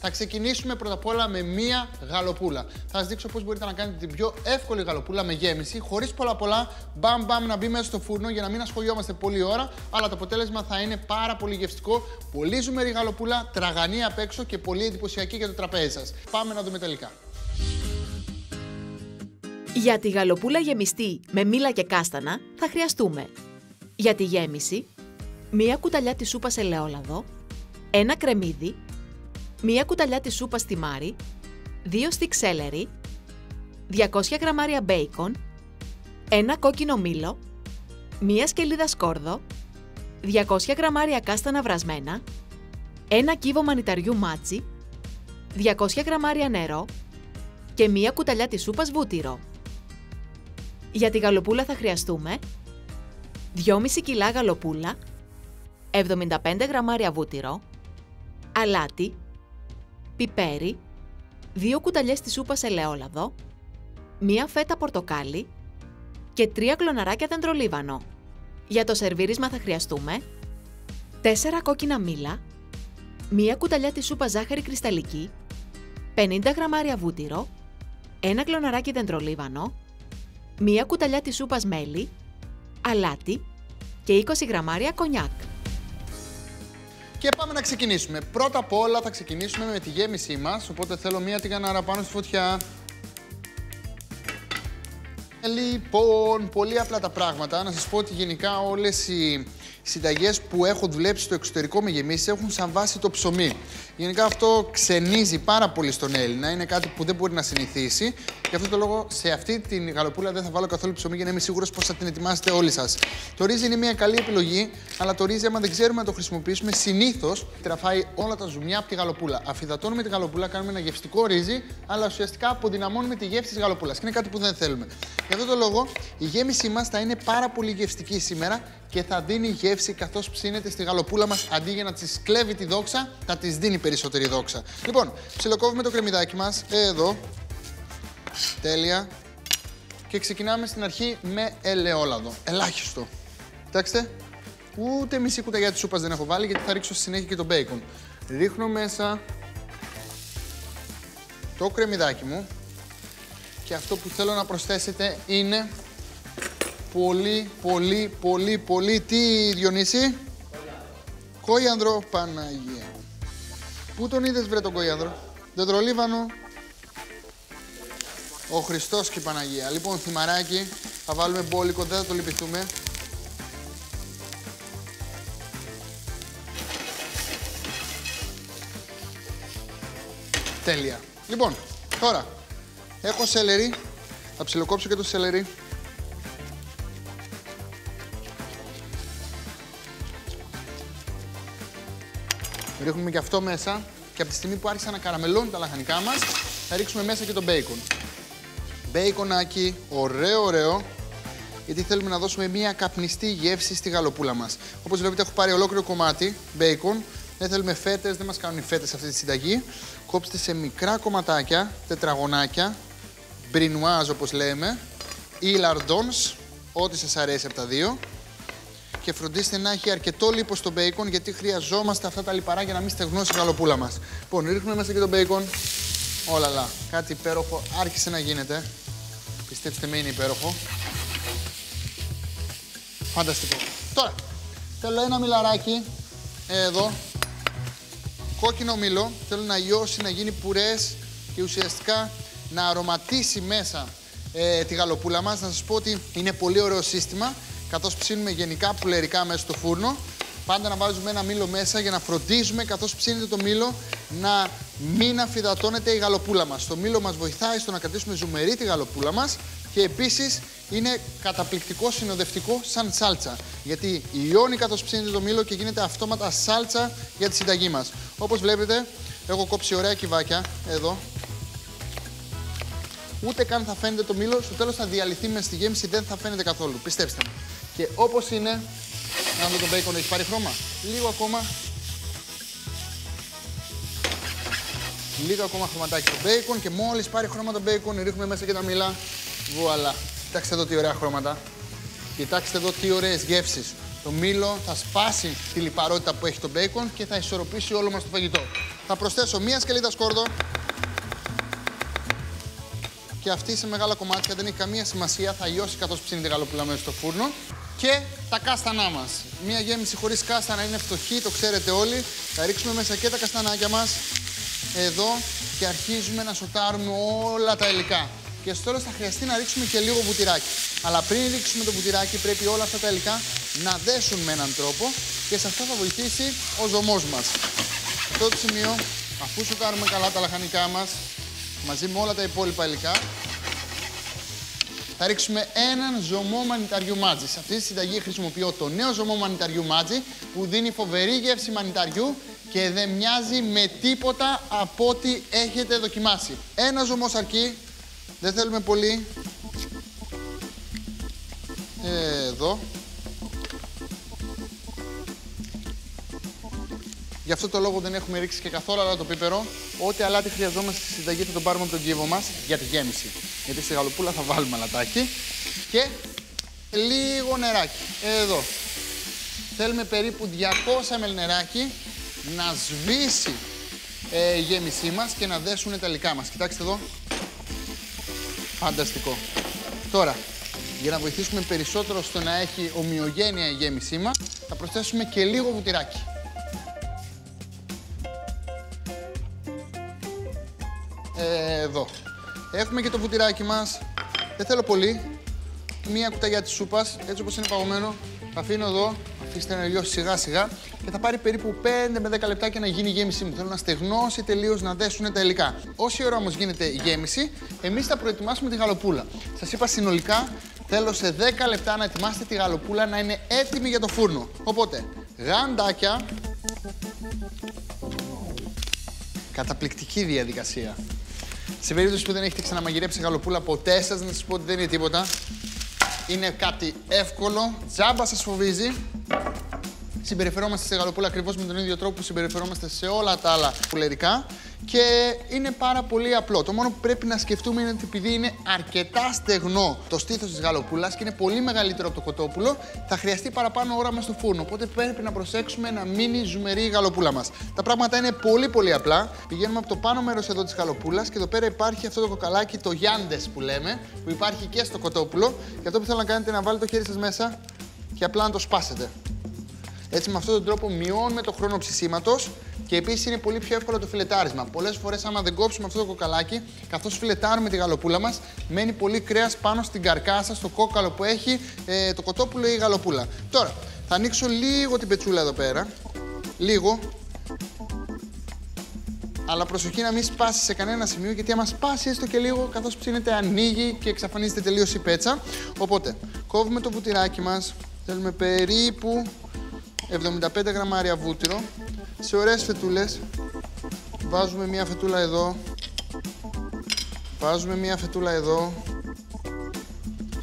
Θα ξεκινήσουμε πρώτα απ' όλα με μία γαλοπούλα. Θα σας δείξω πώς μπορείτε να κάνετε την πιο εύκολη γαλοπούλα με γέμιση, χωρίς πολλά πολλά, μπαμ μπαμ να μπει μέσα στο φούρνο για να μην ασχολιόμαστε πολλή ώρα, αλλά το αποτέλεσμα θα είναι πάρα πολύ γευστικό, πολύ ζουμερή γαλοπούλα, τραγανή απ' έξω και πολύ εντυπωσιακή για το τραπέζι σας. Πάμε να δούμε τελικά. Για τη γαλοπούλα γεμιστή με μήλα και κάστανα θα χρειαστούμε για τη γέμιση μία κουταλιά της σούπας ελαιόλαδο, ένα κρεμμύδι, μία κουταλιά της σούπας τιμάρι, δύο στικ σέλερι, 200 γραμμάρια μπέικον, ένα κόκκινο μήλο, μία σκελίδα σκόρδο, 200 γραμμάρια κάστανα βρασμένα, ένα κύβο μανιταριού μάτσι, 200 γραμμάρια νερό και μία κουταλιά της σούπας βούτυρο. Για τη γαλοπούλα θα χρειαστούμε 2,5 κιλά γαλοπούλα, 75 γραμμάρια βούτυρο, αλάτι, πιπέρι, 2 κουταλιές της σούπας ελαιόλαδο, μία φέτα πορτοκάλι και 3 κλωναράκια δεντρολίβανο. Για το σερβίρισμα θα χρειαστούμε 4 κόκκινα μήλα, μία κουταλιά της σούπας ζάχαρη κρυσταλλική, 50 γραμμάρια βούτυρο, ένα κλωναράκι δεντρολίβανο, μία κουταλιά της σούπας μέλι, αλάτι και 20 γραμμάρια κονιάκ. Και πάμε να ξεκινήσουμε. Πρώτα απ' όλα θα ξεκινήσουμε με τη γέμισή μας, οπότε θέλω μία τηγανάρα πάνω στη φωτιά. Λοιπόν, πολύ απλά τα πράγματα. Να σας πω ότι γενικά όλες οι συνταγές που έχω δουλέψει στο εξωτερικό με γεμίσεις έχουν σαν βάση το ψωμί. Γενικά αυτό ξενίζει πάρα πολύ στον Έλληνα. Είναι κάτι που δεν μπορεί να συνηθίσει. Γι' αυτό το λόγο σε αυτή την γαλοπούλα δεν θα βάλω καθόλου ψωμί για να είμαι σίγουρος πως θα την ετοιμάσετε όλοι σας. Το ρύζι είναι μια καλή επιλογή, αλλά το ρύζι, άμα δεν ξέρουμε να το χρησιμοποιήσουμε, συνήθως τραφάει όλα τα ζουμιά από τη γαλοπούλα. Αφιδατώνουμε τη γαλοπούλα, κάνουμε ένα γευστικό ρύζι, αλλά ουσιαστικά αποδυναμώνουμε τη γεύση της γαλοπούλας. Και είναι κάτι που δεν θέλουμε. Γι' αυτό το λόγο η γέμισή μας θα είναι πάρα πολύ γευστική σήμερα και θα δίνει γεύση καθώς ψήνεται στη γαλοπούλα μας αντί για να της κλέβει τη δόξα, θα της δίνει περισσότερη δόξα. Λοιπόν, ψιλοκόβουμε το κρεμμυδάκι μας εδώ. Τέλεια. Και ξεκινάμε στην αρχή με ελαιόλαδο. Ελάχιστο. Κοιτάξτε, ούτε μισή κουταλιά της σούπας δεν έχω βάλει γιατί θα ρίξω στη συνέχεια και το μπέικον. Ρίχνω μέσα το κρεμμυδάκι μου και αυτό που θέλω να προσθέσετε είναι πολύ, πολύ, πολύ, πολύ. Τι, Διονύση; Κόιανδρο Παναγία. Πού τον είδες βρε τον κόιανδρο; Δεντρολίβανο. Ο Χριστός και η Παναγία. Λοιπόν, θυμαράκι. Θα βάλουμε μπόλικο, δεν θα το λυπηθούμε. Τέλεια. Λοιπόν, τώρα έχω σελερί. Θα ψιλοκόψω και το σελερί. Ρίχνουμε και αυτό μέσα και από τη στιγμή που άρχισαν να καραμελώνουν τα λαχανικά μας, θα ρίξουμε μέσα και το μπέικον. Μπέικονάκι, ωραίο, ωραίο, γιατί θέλουμε να δώσουμε μια καπνιστή γεύση στη γαλοπούλα μας. Όπως βλέπετε έχω πάρει ολόκληρο κομμάτι μπέικον, δεν θέλουμε φέτες, δεν μας κάνουν οι φέτες αυτή τη συνταγή. Κόψτε σε μικρά κομματάκια, τετραγωνάκια, μπρινουάζ όπως λέμε, ή λαρντόνς, ό,τι σας αρέσει από τα δύο και φροντίστε να έχει αρκετό λίπος στο μπέικον γιατί χρειαζόμαστε αυτά τα λιπαρά για να μην στεγνώσει η γαλοπούλα μας. Λοιπόν, ρίχνουμε μέσα και το μπέικον. Όλα λα. Κάτι υπέροχο άρχισε να γίνεται. Πιστέψτε με, είναι υπέροχο. Φανταστικό. Τώρα, θέλω ένα μιλαράκι εδώ. Κόκκινο μήλο. Θέλω να λιώσει, να γίνει πουρές και ουσιαστικά να αρωματίσει μέσα ε, τη γαλοπούλα μας. Να σας πω ότι είναι πολύ ωραίο σύστημα καθώς ψήνουμε γενικά πουλερικά μέσα στο φούρνο. Πάντα να βάζουμε ένα μήλο μέσα για να φροντίζουμε καθώς ψήνεται το μήλο να μην αφυδατώνεται η γαλοπούλα μας. Το μήλο μας βοηθάει στο να κρατήσουμε ζουμερή τη γαλοπούλα μας και επίσης είναι καταπληκτικό συνοδευτικό σαν σάλτσα. Γιατί λιώνει καθώς ψήνεται το μήλο και γίνεται αυτόματα σάλτσα για τη συνταγή μας. Όπως βλέπετε, έχω κόψει ωραία κυβάκια εδώ. Ούτε καν θα φαίνεται το μήλο, στο τέλος θα διαλυθεί μες στη γέμιση, δεν θα φαίνεται καθόλου. Πιστέψτε με. Και όπως είναι, να δούμε το μπέικον έχει πάρει χρώμα. Λίγο ακόμα. Λίγο ακόμα χρωματάκι το μπέικον και μόλις πάρει χρώμα το μπέικον ρίχνουμε μέσα και τα μήλα. Βουαλά. Κοιτάξτε εδώ τι ωραία χρώματα. Κοιτάξτε εδώ τι ωραίες γεύσεις. Το μήλο θα σπάσει τη λιπαρότητα που έχει το μπέικον και θα ισορροπήσει όλο μας το φαγητό. Θα προσθέσω μία σκελίδα σκόρδο. Και αυτή σε μεγάλα κομμάτια δεν έχει καμία σημασία. Θα λιώσει καθώς ψήνει τη γαλοπούλα μέσα στο φούρνο. Και τα κάστανά μας. Μία γέμιση χωρίς κάστανα είναι φτωχή, το ξέρετε όλοι. Θα ρίξουμε μέσα και τα καστανάκια μας εδώ και αρχίζουμε να σοτάρουμε όλα τα υλικά. Και στο τέλος θα χρειαστεί να ρίξουμε και λίγο βουτυράκι. Αλλά πριν ρίξουμε το βουτυράκι, πρέπει όλα αυτά τα υλικά να δέσουν με έναν τρόπο και σε αυτό θα βοηθήσει ο ζωμός μας. Αυτό το σημείο, αφού σοτάρουμε καλά τα λαχανικά μας, μαζί με όλα τα υπόλοιπα υλικά, θα ρίξουμε έναν ζωμό μανιταριού μάτζι. Σε αυτή τη συνταγή χρησιμοποιώ το νέο ζωμό μανιταριού μάτζι που δίνει φοβερή γεύση μανιταριού και δεν μοιάζει με τίποτα από ό,τι έχετε δοκιμάσει. Ένα ζωμό αρκεί, δεν θέλουμε πολύ. Εδώ. Γι' αυτό το λόγο δεν έχουμε ρίξει και καθόλου άλλο το πίπερο. Ό,τι αλάτι χρειαζόμαστε στη συνταγή θα το πάρουμε από τον κύβο μας για τη γέμιση. Γιατί στη γαλοπούλα θα βάλουμε αλατάκι. Και λίγο νεράκι. Εδώ. Θέλουμε περίπου 200 ml νεράκι να σβήσει ε, η γέμισή μας και να δέσουν τα υλικά μας. Κοιτάξτε εδώ. Φανταστικό. Τώρα, για να βοηθήσουμε περισσότερο στο να έχει ομοιογένεια η γέμισή μας, θα προσθέσουμε και λίγο βουτυράκι. Εδώ. Έχουμε και το βουτυράκι μας. Δεν θέλω πολύ. Μία κουταλιά της σούπας, έτσι όπως είναι παγωμένο. Θα αφήνω εδώ, αφήστε να λιώσει σιγά σιγά και θα πάρει περίπου 5 με 10 λεπτά και να γίνει η γέμισή μου. Θέλω να στεγνώσει τελείως να δέσουν τα υλικά. Όση ώρα όμως γίνεται η γέμιση, εμείς θα προετοιμάσουμε τη γαλοπούλα. Σας είπα συνολικά θέλω σε 10 λεπτά να ετοιμάσετε τη γαλοπούλα να είναι έτοιμη για το φούρνο. Οπότε, γαντάκια. Καταπληκτική διαδικασία. Σε περίπτωση που δεν έχετε ξαναμαγειρέψει γαλοπούλα ποτέ σας, να σας πω ότι δεν είναι τίποτα. Είναι κάτι εύκολο, τζάμπα σας φοβίζει. Συμπεριφερόμαστε σε γαλοπούλα ακριβώς με τον ίδιο τρόπο που συμπεριφερόμαστε σε όλα τα άλλα πουλερικά και είναι πάρα πολύ απλό. Το μόνο που πρέπει να σκεφτούμε είναι ότι επειδή είναι αρκετά στεγνό το στήθος της γαλοπούλας και είναι πολύ μεγαλύτερο από το κοτόπουλο, θα χρειαστεί παραπάνω ώρα μέσα στο φούρνο. Οπότε πρέπει να προσέξουμε να μείνει ζουμερή η γαλοπούλα μας. Τα πράγματα είναι πολύ πολύ απλά. Πηγαίνουμε από το πάνω μέρος εδώ της γαλοπούλας και εδώ πέρα υπάρχει αυτό το κοκαλάκι, το γιάντες που λέμε, που υπάρχει και στο κοτόπουλο. Και αυτό που θέλω να κάνετε είναι να βάλετε το χέρι σας μέσα και απλά να το σπάσετε. Έτσι, με αυτόν τον τρόπο μειώνουμε το χρόνο ψησίματος και επίσης είναι πολύ πιο εύκολο το φιλετάρισμα. Πολλές φορές, άμα δεν κόψουμε αυτό το κοκαλάκι, καθώς φιλετάρουμε τη γαλοπούλα μας, μένει πολύ κρέας πάνω στην καρκάσα, στο κόκαλο που έχει ε, το κοτόπουλο ή η γαλοπούλα. Τώρα, θα ανοίξω λίγο την πετσούλα εδώ πέρα. Λίγο. Αλλά προσοχή να μην σπάσει σε κανένα σημείο, γιατί άμα σπάσει έστω και λίγο, καθώς ψήνεται, ανοίγει και εξαφανίζεται τελείως η πέτσα. Οπότε, κόβουμε το βουτυράκι μας. Θέλουμε περίπου 75 γραμμάρια βούτυρο σε ωραίες φετούλες. Βάζουμε μία φετούλα εδώ. Βάζουμε μία φετούλα εδώ.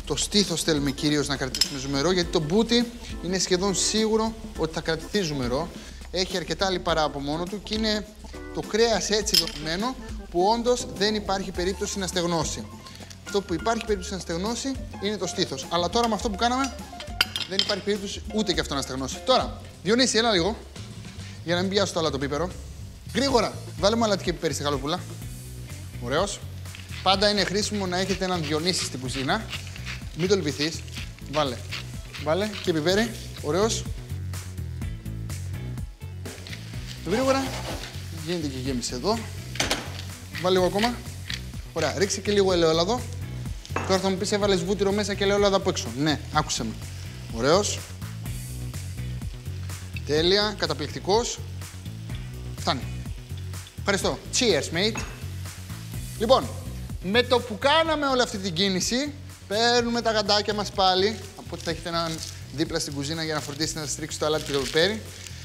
Το στήθος θέλουμε κυρίως να κρατήσουμε ζουμερό, γιατί το μπούτι είναι σχεδόν σίγουρο ότι θα κρατηθεί ζουμερό. Έχει αρκετά λιπαρά από μόνο του και είναι το κρέας έτσι δοκιμένο που όντως δεν υπάρχει περίπτωση να στεγνώσει. Αυτό που υπάρχει περίπτωση να στεγνώσει είναι το στήθος. Αλλά τώρα με αυτό που κάναμε δεν υπάρχει περίπτωση ούτε και αυτό να στεγνώσει. Τώρα, Διονύση, έλα λίγο. Για να μην πιάσω το άλλο το πίπερο. Γρήγορα, βάλε μου αλάτι και πιπέρι στη γαλοπούλα. Ωραίος. Πάντα είναι χρήσιμο να έχετε έναν Διονύση στην κουζίνα. Μην το λυπηθείς. Βάλε. Βάλε και πιπέρι. Ωραίος. Γρήγορα. Γίνεται και γέμιση εδώ. Βάλε λίγο ακόμα. Ωραία. Ρίξε και λίγο ελαιόλαδο. Τώρα θα μου πεις έβαλες βούτυρο μέσα και ελαιόλαδο από έξω. Ναι, άκουσε με. Ωραίος. Τέλεια, καταπληκτικός. Φτάνει. Ευχαριστώ. Cheers, mate. Λοιπόν, με το που κάναμε όλη αυτή την κίνηση, παίρνουμε τα γαντάκια μας πάλι. Από ότι θα έχετε έναν δίπλα στην κουζίνα για να φροντίσετε να στρίξετε το αλάτι και το πιπέρι.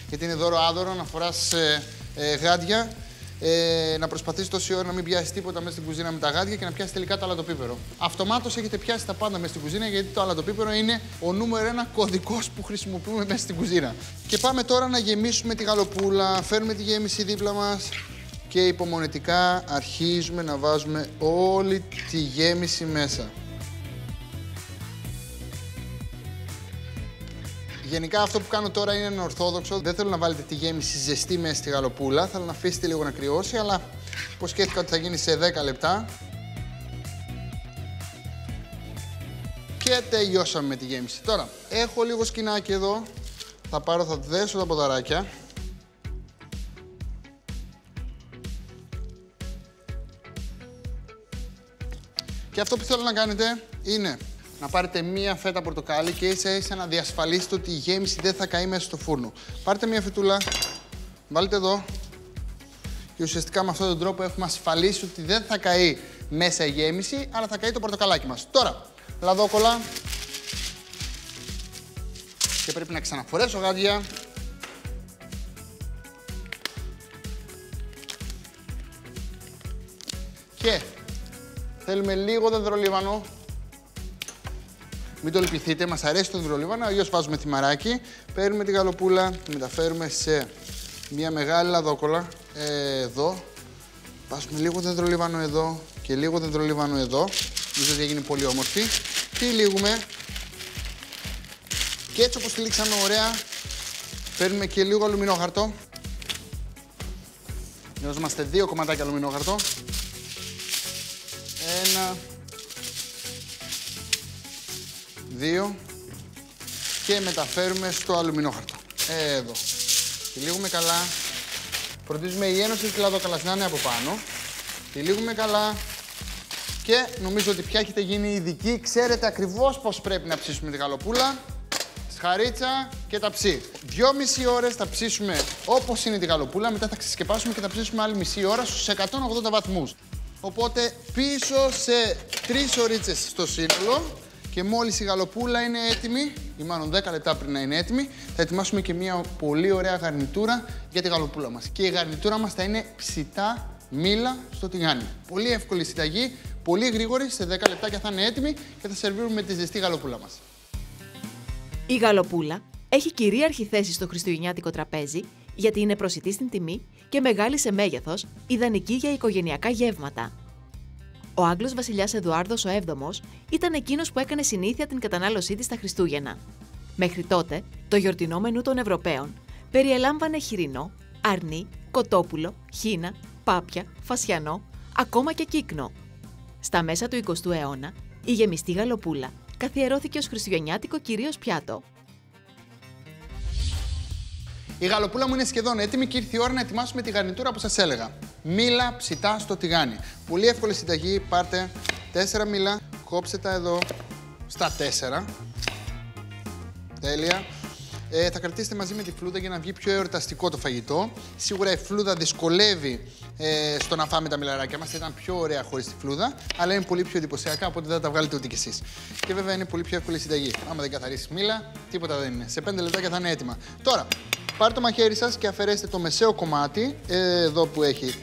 Γιατί είναι δώρο άδωρο να φοράς ε, ε, γάντια ε, να προσπαθήσει τόση ώρα να μην πιάσει τίποτα μέσα στην κουζίνα με τα γάντια και να πιάσει τελικά το αλατοπίπερο. Αυτομάτως έχετε πιάσει τα πάντα μέσα στην κουζίνα γιατί το αλατοπίπερο είναι ο νούμερο ένα κωδικός που χρησιμοποιούμε μέσα στην κουζίνα. Και πάμε τώρα να γεμίσουμε τη γαλοπούλα. Φέρνουμε τη γέμιση δίπλα μας και υπομονετικά αρχίζουμε να βάζουμε όλη τη γέμιση μέσα. Γενικά αυτό που κάνω τώρα είναι ένα ορθόδοξο. Δεν θέλω να βάλετε τη γέμιση ζεστή μέσα στη γαλοπούλα. Θέλω να αφήσετε λίγο να κρυώσει, αλλά υποσχέθηκα ότι θα γίνει σε 10 λεπτά. Και τελειώσαμε με τη γέμιση. Τώρα, έχω λίγο σκινάκι εδώ. Θα πάρω, θα δέσω τα ποδαράκια. Και αυτό που θέλω να κάνετε είναι να πάρετε μία φέτα πορτοκάλι και ίσα ίσα να διασφαλίσετε ότι η γέμιση δεν θα καεί μέσα στο φούρνο. Πάρτε μία φετούλα, βάλτε εδώ και ουσιαστικά με αυτόν τον τρόπο έχουμε ασφαλίσει ότι δεν θα καεί μέσα η γέμιση, αλλά θα καεί το πορτοκαλάκι μας. Τώρα, λαδόκολα και πρέπει να ξαναφορέσω γάντια. Και θέλουμε λίγο δεντρολίβανο μην το λυπηθείτε, μας αρέσει το δρολίβανο, αλλιώς βάζουμε θυμαράκι. Παίρνουμε τη γαλοπούλα, τη μεταφέρουμε σε μια μεγάλη λαδόκολα. Ε, εδώ. Βάζουμε λίγο δεντρολίβανο εδώ και λίγο δεντρολίβανο εδώ. Νομίζω ότι έγινε πολύ όμορφη. Τυλίγουμε. Και έτσι όπως τυλίξαμε ωραία, παίρνουμε και λίγο αλουμινόχαρτο. Μοιραζόμαστε δύο κομματάκια αλουμινόχαρτο. 2 και μεταφέρουμε στο αλουμινόχαρτο. Ε, εδώ. Τυλίγουμε καλά. Φροντίζουμε η ένωση της κλαδοκαλάς να είναι από πάνω. Τυλίγουμε καλά. Και νομίζω ότι πια έχετε γίνει ειδικοί. Ξέρετε ακριβώς πώς πρέπει να ψήσουμε την γαλοπούλα, Σχαρίτσα και τα ψή. Δυόμιση ώρες θα ψήσουμε όπως είναι την γαλοπούλα, Μετά θα ξεσκεπάσουμε και θα ψήσουμε άλλη μισή ώρα στους 180 βαθμούς. Οπότε πίσω σε τρεις ωρίτσες στο σύνολο και μόλις η γαλοπούλα είναι έτοιμη, ή μάλλον 10 λεπτά πριν να είναι έτοιμη, θα ετοιμάσουμε και μια πολύ ωραία γαρνιτούρα για τη γαλοπούλα μας. Και η γαρνιτούρα μας θα είναι ψητά μήλα στο τηγάνι. Πολύ εύκολη συνταγή, πολύ γρήγορη, σε 10 λεπτά και θα είναι έτοιμη και θα σερβίρουμε τη ζεστή γαλοπούλα μας. Η γαλοπούλα έχει κυρίαρχη θέση στο χριστουγεννιάτικο τραπέζι γιατί είναι προσιτή στην τιμή και μεγάλη σε μέγεθος, ιδανική για οικογενειακά γεύματα. Ο Άγγλος βασιλιάς Εδουάρδος ο VII ήταν εκείνος που έκανε συνήθεια την κατανάλωσή της στα Χριστούγεννα. Μέχρι τότε, το γιορτινό μενού των Ευρωπαίων περιελάμβανε χοιρινό, αρνί, κοτόπουλο, χίνα, πάπια, φασιανό, ακόμα και κύκνο. Στα μέσα του 20ου αιώνα, η γεμιστή γαλοπούλα καθιερώθηκε ως χριστουγεννιάτικο κυρίως πιάτο. Η γαλοπούλα μου είναι σχεδόν έτοιμη και ήρθε η ώρα να ετοιμάσουμε τη γαρνιτούρα που σας έλεγα. Μήλα ψητά στο τηγάνι. Πολύ εύκολη συνταγή. Πάρτε 4 μήλα, κόψτε τα εδώ στα 4. Τέλεια. Ε, θα κρατήσετε μαζί με τη φλούδα για να βγει πιο εορταστικό το φαγητό. Σίγουρα η φλούδα δυσκολεύει ε, στο να φάμε τα μιλαράκια μας. Θα ήταν πιο ωραία χωρίς τη φλούδα, αλλά είναι πολύ πιο εντυπωσιακά, οπότε δεν θα τα βγάλετε ούτε κι εσείς. Και βέβαια είναι πολύ πιο εύκολη συνταγή. Άμα δεν καθαρίσει μήλα, τίποτα δεν είναι. Σε 5 λεπτά και θα είναι έτοιμα. Τώρα, πάρτε το μαχαίρι σας και αφαιρέστε το μεσαίο κομμάτι, ε, εδώ που έχει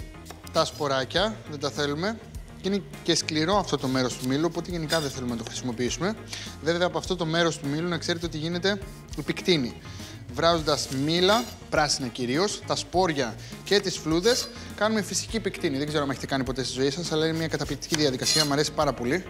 τα σποράκια, δεν τα θέλουμε. Είναι και σκληρό αυτό το μέρος του μήλου, οπότε γενικά δεν θέλουμε να το χρησιμοποιήσουμε. Βέβαια, από αυτό το μέρος του μήλου να ξέρετε ότι γίνεται επικτίνη. Βράζοντας μήλα, πράσινα κυρίως, τα σπόρια και τις φλούδες, κάνουμε φυσική επικτίνη. Δεν ξέρω αν έχετε κάνει ποτέ στη ζωή σας, αλλά είναι μια καταπληκτική διαδικασία. Μου αρέσει πάρα πολύ.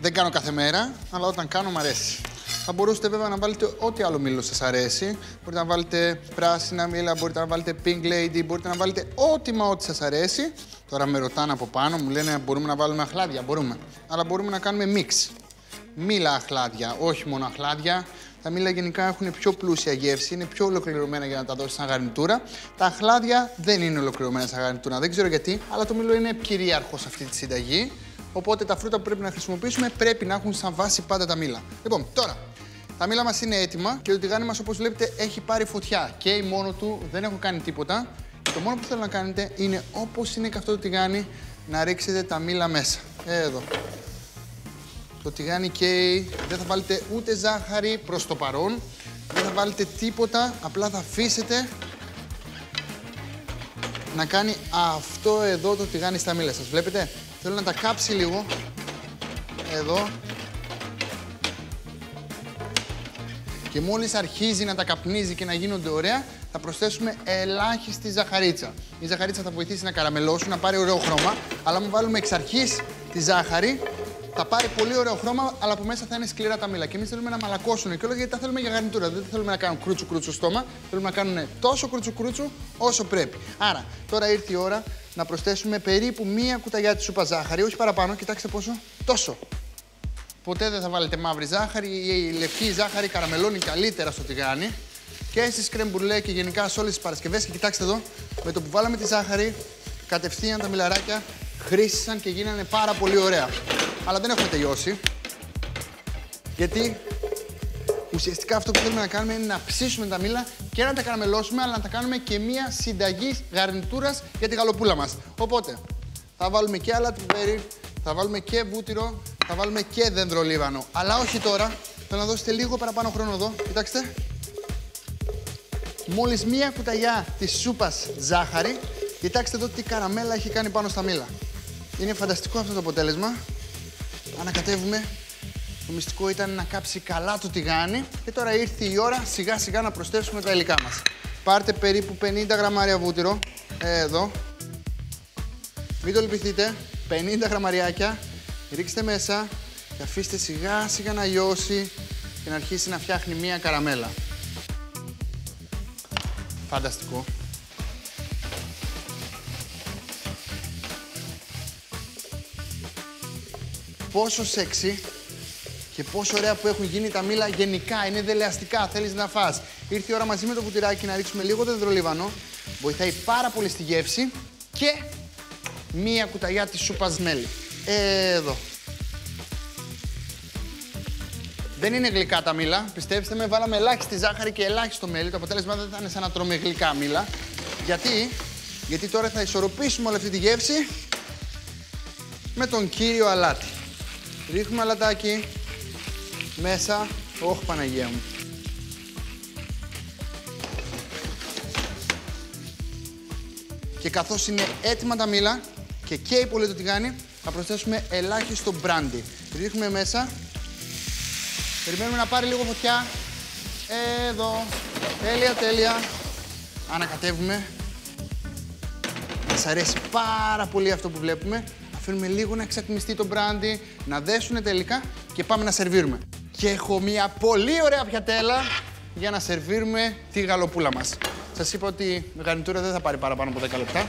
Δεν κάνω κάθε μέρα, αλλά όταν κάνω μου αρέσει. Θα μπορούσατε βέβαια να βάλετε ό,τι άλλο μήλος σας αρέσει. Μπορείτε να βάλετε πράσινα μήλα, μπορείτε να βάλετε pink lady, μπορείτε να βάλετε ό,τι μα ό,τι σας αρέσει. Τώρα με ρωτάνε από πάνω, μου λένε μπορούμε να βάλουμε αχλάδια; Μπορούμε. Αλλά μπορούμε να κάνουμε mix. Μήλα αχλάδια, όχι μόνο αχλάδια. Τα μήλα γενικά έχουν πιο πλούσια γεύση, είναι πιο ολοκληρωμένα για να τα δώσει σαν γαρνιτούρα. Τα αχλάδια δεν είναι ολοκληρωμένα σαν γαρνιτούρα, δεν ξέρω γιατί, αλλά το μήλο είναι κυρίαρχο σε αυτή τη συνταγή. Οπότε τα φρούτα που πρέπει να χρησιμοποιήσουμε πρέπει να έχουν σαν βάση πάντα τα μήλα. Λοιπόν, τώρα τα μήλα μας είναι έτοιμα και το τηγάνι μας, όπως βλέπετε, έχει πάρει φωτιά. Και μόνο του, δεν έχω κάνει τίποτα. Το μόνο που θέλω να κάνετε είναι όπως είναι και αυτό το τηγάνι να ρίξετε τα μήλα μέσα. Εδώ. Το τηγάνι καίει, δεν θα βάλετε ούτε ζάχαρη προς το παρόν. Δεν θα βάλετε τίποτα, απλά θα αφήσετε να κάνει αυτό εδώ το τηγάνι στα μήλα σας. Βλέπετε, θέλω να τα κάψει λίγο. Εδώ. Και μόλις αρχίζει να τα καπνίζει και να γίνονται ωραία, θα προσθέσουμε ελάχιστη ζαχαρίτσα. Η ζαχαρίτσα θα βοηθήσει να καραμελώσουν, να πάρει ωραίο χρώμα, αλλά αν βάλουμε εξ αρχής τη ζάχαρη, θα πάρει πολύ ωραίο χρώμα, αλλά από μέσα θα είναι σκληρά τα μήλα. Και εμείς θέλουμε να μαλακώσουν και όλα γιατί τα θέλουμε για γαρνιτούρα. Δεν θέλουμε να κάνουν κρούτσου κρούτσου στόμα. Θέλουμε να κάνουν τόσο κρούτσου κρούτσου όσο πρέπει. Άρα, τώρα ήρθε η ώρα να προσθέσουμε περίπου μία κουταλιά της σούπα ζάχαρη, όχι παραπάνω. Κοιτάξτε πόσο. Τόσο. Ποτέ δεν θα βάλετε μαύρη ζάχαρη. Η λευκή ζάχαρη καραμελώνει καλύτερα στο τηγάνι. Και στι κρεμπουρλέ και γενικά σε όλες τις Παρασκευές. Και κοιτάξτε εδώ, με το που βάλαμε τη ζάχαρη, κατευθείαν τα μιλαράκια χρήσισαν και γίνανε πάρα πολύ ωραία. Αλλά δεν έχουμε τελειώσει. Γιατί ουσιαστικά αυτό που θέλουμε να κάνουμε είναι να ψήσουμε τα μήλα και να τα καραμελώσουμε, αλλά να τα κάνουμε και μία συνταγή γαρνιτούρας για τη γαλοπούλα μας. Οπότε θα βάλουμε και αλατιβέρι, θα βάλουμε και βούτυρο, θα βάλουμε και δέντρο λίβανο. Αλλά όχι τώρα. Θέλω να δώσετε λίγο παραπάνω χρόνο εδώ. Κοιτάξτε. Μόλις μία κουταλιά της σούπας ζάχαρη. Κοιτάξτε εδώ τι καραμέλα έχει κάνει πάνω στα μήλα. Είναι φανταστικό αυτό το αποτέλεσμα. Ανακατεύουμε. Το μυστικό ήταν να κάψει καλά το τηγάνι. Και τώρα ήρθε η ώρα σιγά σιγά να προσθέσουμε τα υλικά μας. Πάρτε περίπου 50 γραμμάρια βούτυρο. Ε, εδώ. Μην το λυπηθείτε. 50 γραμμαριάκια. Ρίξτε μέσα και αφήστε σιγά σιγά να λιώσει και να αρχίσει να φτιάχνει μία καραμέλα. Φανταστικό. Πόσο σεξι και πόσο ωραία που έχουν γίνει τα μήλα γενικά. Είναι δελεαστικά, θέλεις να φας. Ήρθε η ώρα μαζί με το βουτυράκι να ρίξουμε λίγο δεντρολίβανο. Βοηθάει πάρα πολύ στη γεύση και μία κουταλιά της σούπας μέλι. Εδώ. Δεν είναι γλυκά τα μήλα. Πιστέψτε με, βάλαμε ελάχιστη ζάχαρη και ελάχιστο μέλι. Το αποτέλεσμα δεν θα είναι σαν να τρώμε γλυκά μήλα. Γιατί, Γιατί τώρα θα ισορροπήσουμε όλη αυτή τη γεύση με τον κύριο αλάτι. Ρίχνουμε αλατάκι μέσα. Όχι, Παναγία μου. Και καθώς είναι έτοιμα τα μήλα και καίει πολύ το τηγάνι, θα προσθέσουμε ελάχιστο μπράντι. Ρίχνουμε μέσα. Περιμένουμε να πάρει λίγο φωτιά. Εδώ. Τέλεια, τέλεια. Ανακατεύουμε. Μας αρέσει πάρα πολύ αυτό που βλέπουμε. Αφήνουμε λίγο να εξατμιστεί το μπράντι, να δέσουν τελικά και πάμε να σερβίρουμε. Και έχω μια πολύ ωραία πιατέλα για να σερβίρουμε τη γαλοπούλα μας. Σας είπα ότι η γαρνιτούρα δεν θα πάρει παραπάνω από 10 λεπτά.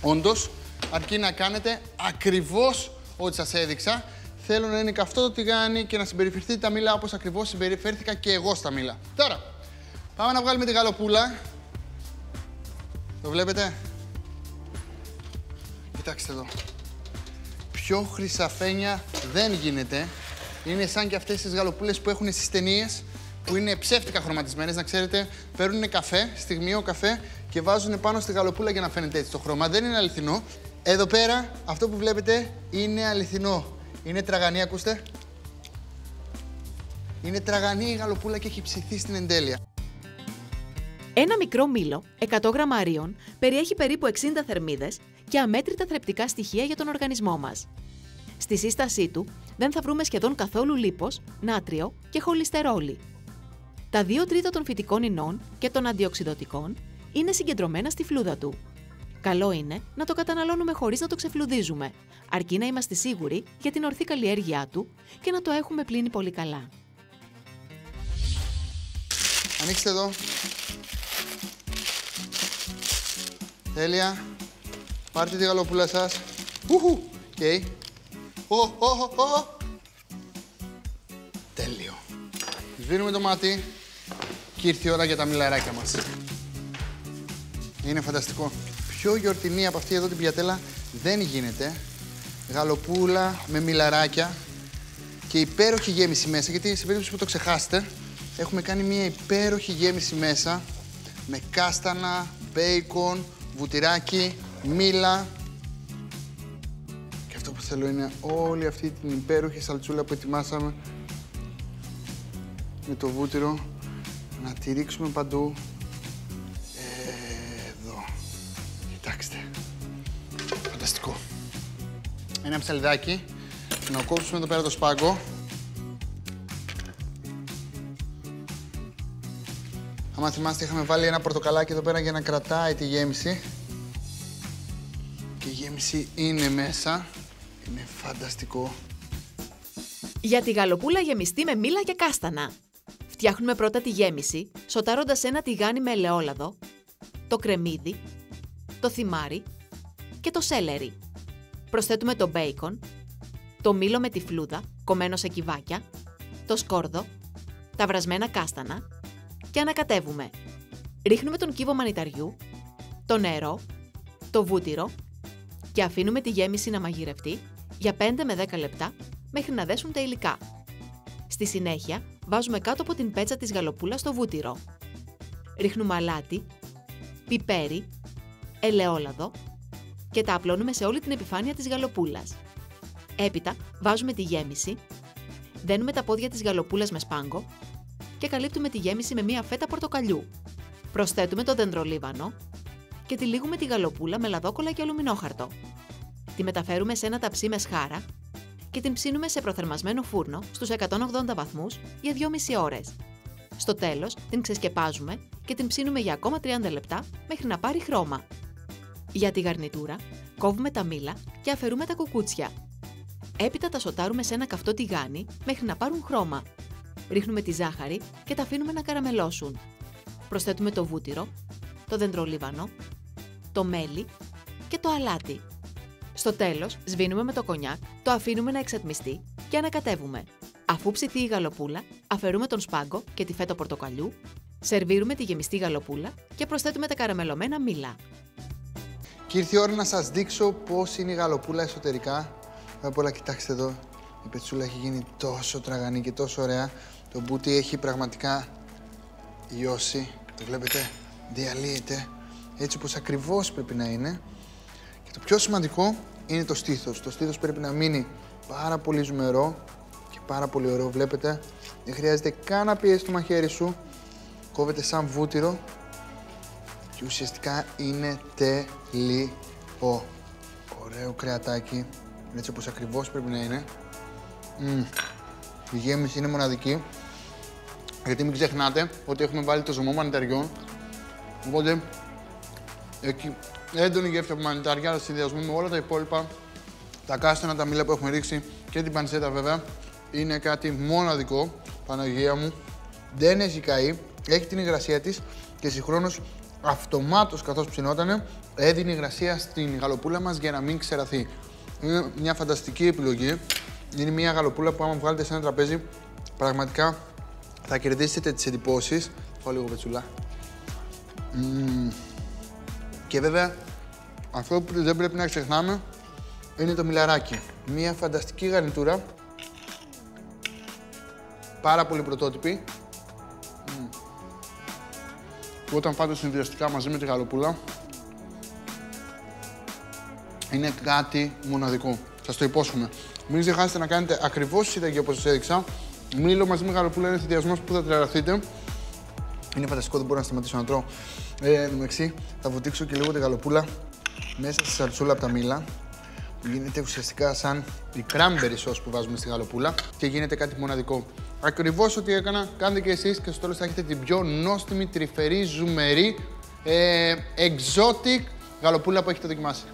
Όντως, αρκεί να κάνετε ακριβώς ό,τι σας έδειξα. Θέλω να είναι καυτό το τηγάνι και να συμπεριφερθείτε τα μήλα όπως ακριβώς συμπεριφέρθηκα και εγώ στα μήλα. Τώρα, πάμε να βγάλουμε τη γαλοπούλα. Το βλέπετε; Κοιτάξτε εδώ. Πιο χρυσαφένια δεν γίνεται. Είναι σαν και αυτές τις γαλοπούλες που έχουν στις ταινίες που είναι ψεύτικα χρωματισμένες, να ξέρετε, παίρνουν καφέ, στιγμίο καφέ και βάζουν πάνω στη γαλοπούλα για να φαίνεται έτσι το χρώμα. Δεν είναι αληθινό. Εδώ πέρα, αυτό που βλέπετε είναι αληθινό. Είναι τραγανή, ακούστε. Είναι τραγανή η γαλοπούλα και έχει ψηθεί στην εντέλεια. Ένα μικρό μήλο, 100 γραμμαρίων, περιέχει περίπου 60 θερμίδες και αμέτρητα θρεπτικά στοιχεία για τον οργανισμό μας. Στη σύστασή του δεν θα βρούμε σχεδόν καθόλου λίπος, νάτριο και χολυστερόλι. Τα 2 τρίτα των φυτικών ινών και των αντιοξυδοτικών είναι συγκεντρωμένα στη φλούδα του. Καλό είναι να το καταναλώνουμε χωρίς να το ξεφλουδίζουμε, αρκεί να είμαστε σίγουροι για την ορθή καλλιέργειά του και να το έχουμε πλύνει πολύ καλά. Ανοίξτε εδώ. Τέλεια. Πάρτε τη γαλοπούλα σας. Ουχου. Οκ. Ω, ω, ω. Τέλειο. Σβήνουμε το μάτι και ήρθε η ώρα για τα μιλαράκια μας. Είναι φανταστικό. Πιο γιορτινή από αυτή εδώ την πιατέλα δεν γίνεται. Γαλοπούλα με μιλαράκια και υπέροχη γέμιση μέσα, γιατί σε περίπτωση που το ξεχάσετε, έχουμε κάνει μια υπέροχη γέμιση μέσα με κάστανα, μπέικον, βουτυράκι, μήλα. Και αυτό που θέλω είναι όλη αυτή την υπέροχη σαλτσούλα που ετοιμάσαμε με το βούτυρο να τη ρίξουμε παντού. Ένα ψαλιδάκι. Να κόψουμε εδώ πέρα το σπάγκο. Άμα θυμάστε είχαμε βάλει ένα πορτοκαλάκι εδώ πέρα για να κρατάει τη γέμιση. Και η γέμιση είναι μέσα. Είναι φανταστικό. Για τη γαλοπούλα γεμιστή με μήλα και κάστανα. Φτιάχνουμε πρώτα τη γέμιση, σοτάροντας ένα τηγάνι με ελαιόλαδο, το κρεμμύδι, το θυμάρι και το σέλερι. Προσθέτουμε το μπέικον, το μήλο με τη φλούδα, κομμένο σε κυβάκια, το σκόρδο, τα βρασμένα κάστανα και ανακατεύουμε. Ρίχνουμε τον κύβο μανιταριού, το νερό, το βούτυρο και αφήνουμε τη γέμιση να μαγειρευτεί για 5 με 10 λεπτά μέχρι να δέσουν τα υλικά. Στη συνέχεια βάζουμε κάτω από την πέτσα της γαλοπούλας το βούτυρο. Ρίχνουμε αλάτι, πιπέρι, ελαιόλαδο και τα απλώνουμε σε όλη την επιφάνεια της γαλοπούλας. Έπειτα βάζουμε τη γέμιση, δένουμε τα πόδια της γαλοπούλας με σπάγκο και καλύπτουμε τη γέμιση με μία φέτα πορτοκαλιού. Προσθέτουμε το δεντρολίβανο και τυλίγουμε τη γαλοπούλα με λαδόκολλα και αλουμινόχαρτο. Τη μεταφέρουμε σε ένα ταψί με σχάρα και την ψήνουμε σε προθερμασμένο φούρνο στους 180 βαθμούς για 2,5 ώρες. Στο τέλος την ξεσκεπάζουμε και την ψήνουμε για ακόμα 30 λεπτά μέχρι να πάρει χρώμα. Για τη γαρνιτούρα κόβουμε τα μήλα και αφαιρούμε τα κουκούτσια. Έπειτα τα σοτάρουμε σε ένα καυτό τηγάνι μέχρι να πάρουν χρώμα. Ρίχνουμε τη ζάχαρη και τα αφήνουμε να καραμελώσουν. Προσθέτουμε το βούτυρο, το δεντρολίβανο, το μέλι και το αλάτι. Στο τέλος, σβήνουμε με το κονιάκ, το αφήνουμε να εξατμιστεί και ανακατεύουμε. Αφού ψηθεί η γαλοπούλα, αφαιρούμε τον σπάγκο και τη φέτα πορτοκαλιού, σερβίρουμε τη γεμιστή γαλοπούλα και προσθέτουμε τα καραμελωμένα μήλα. Και ήρθε η ώρα να σας δείξω πώς είναι η γαλοπούλα εσωτερικά. Απ' όλα κοιτάξτε εδώ, η πετσούλα έχει γίνει τόσο τραγανή και τόσο ωραία. Το μπούτι έχει πραγματικά λιώσει. Το βλέπετε, διαλύεται έτσι όπως ακριβώς πρέπει να είναι. Και το πιο σημαντικό είναι το στήθος. Το στήθος πρέπει να μείνει πάρα πολύ ζουμερό και πάρα πολύ ωραίο. Βλέπετε, δεν χρειάζεται καν να πιέσει το μαχαίρι σου. Κόβεται σαν βούτυρο και ουσιαστικά είναι τελείο. Ωραίο κρεατάκι, έτσι όπως ακριβώς πρέπει να είναι. Mm. Η γέμιση είναι μοναδική. Γιατί μην ξεχνάτε ότι έχουμε βάλει το ζωμό μανιταριών. Οπότε έχει έντονη γεύση από μανιτάρια, σε συνδυασμό με όλα τα υπόλοιπα. Τα κάστανα, τα μήλα που έχουμε ρίξει και την πανσέτα βέβαια. Είναι κάτι μοναδικό, Παναγία μου. Δεν έχει καεί, έχει την υγρασία της και συγχρόνως αυτομάτως καθώς ψινότανε έδινε υγρασία στην γαλοπούλα μας για να μην ξεραθεί. Είναι μια φανταστική επιλογή. Είναι μια γαλοπούλα που άμα βγάλετε σε ένα τραπέζι πραγματικά θα κερδίσετε τις εντυπώσεις. Φάω λίγο πετσουλά. Mm. Και βέβαια, αυτό που δεν πρέπει να ξεχνάμε είναι το μιλαράκι. Μία φανταστική γαρνιτούρα. Πάρα πολύ πρωτότυπη. Mm. Που όταν φάτε συνδυαστικά μαζί με τη γαλοπούλα, είναι κάτι μοναδικό. Σας το υπόσχομαι. Μην ξεχάσετε να κάνετε ακριβώς συνταγή όπως σας έδειξα. Μήλο μαζί με γαλοπούλα είναι συνδυασμός που θα τρελαθείτε. Είναι φανταστικό, δεν μπορώ να σταματήσω να τρώω. Ε, μεταξύ, θα βουτήξω και λίγο τη γαλοπούλα μέσα στη σαλτσούλα από τα μήλα. Που γίνεται ουσιαστικά σαν η cranberry sauce που βάζουμε στη γαλοπούλα και γίνεται κάτι μοναδικό. Ακριβώς ό,τι έκανα, κάντε και εσείς και στο τέλος θα έχετε την πιο νόστιμη, τρυφερή, ζουμερή, ε, exotic γαλοπούλα που έχετε δοκιμάσει.